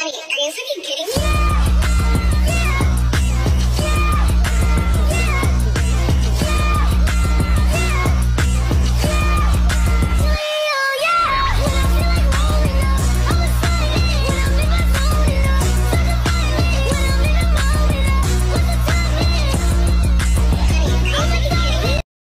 Honey, are you fucking kidding me?